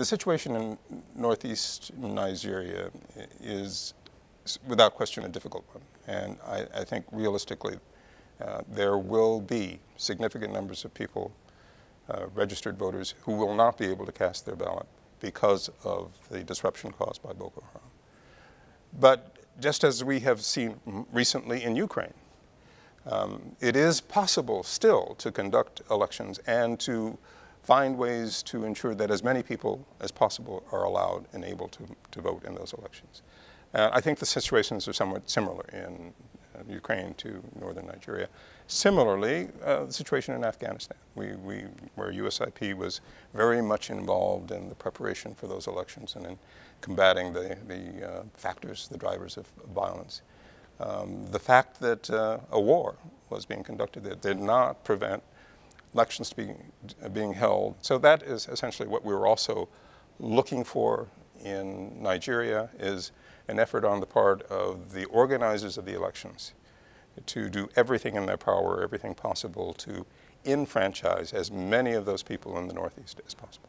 the situation in northeast Nigeria is, without question, a difficult one. And I, I think realistically, uh, there will be significant numbers of people, uh, registered voters, who will not be able to cast their ballot because of the disruption caused by Boko Haram. But just as we have seen recently in Ukraine, um, it is possible still to conduct elections and to find ways to ensure that as many people as possible are allowed and able to, to vote in those elections. Uh, I think the situations are somewhat similar in uh, Ukraine to northern Nigeria. Similarly, uh, the situation in Afghanistan, we, we, where USIP was very much involved in the preparation for those elections and in combating the, the uh, factors, the drivers of violence. Um, the fact that uh, a war was being conducted there did not prevent elections to being, being held. So that is essentially what we were also looking for in Nigeria is an effort on the part of the organizers of the elections to do everything in their power, everything possible to enfranchise as many of those people in the Northeast as possible.